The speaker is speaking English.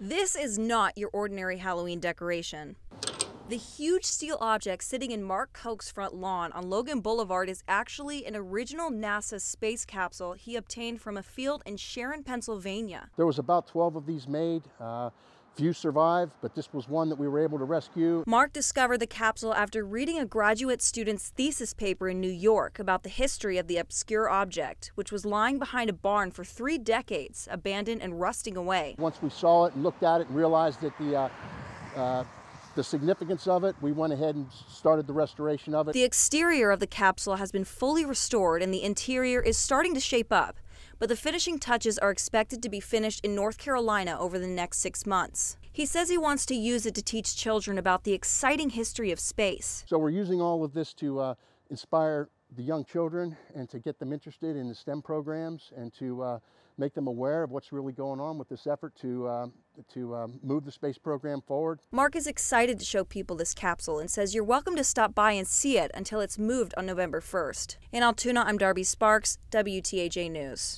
This is not your ordinary Halloween decoration. The huge steel object sitting in Mark Koch's front lawn on Logan Boulevard is actually an original NASA space capsule he obtained from a field in Sharon, Pennsylvania. There was about 12 of these made. Uh, few survived, but this was one that we were able to rescue. Mark discovered the capsule after reading a graduate student's thesis paper in New York about the history of the obscure object, which was lying behind a barn for three decades, abandoned and rusting away. Once we saw it and looked at it and realized that the uh, uh, the significance of it, we went ahead and started the restoration of it. The exterior of the capsule has been fully restored and the interior is starting to shape up, but the finishing touches are expected to be finished in North Carolina over the next six months. He says he wants to use it to teach children about the exciting history of space. So we're using all of this to uh, inspire the young children and to get them interested in the STEM programs and to uh, make them aware of what's really going on with this effort to, uh, to uh, move the space program forward. Mark is excited to show people this capsule and says you're welcome to stop by and see it until it's moved on November 1st. In Altoona, I'm Darby Sparks, WTAJ News.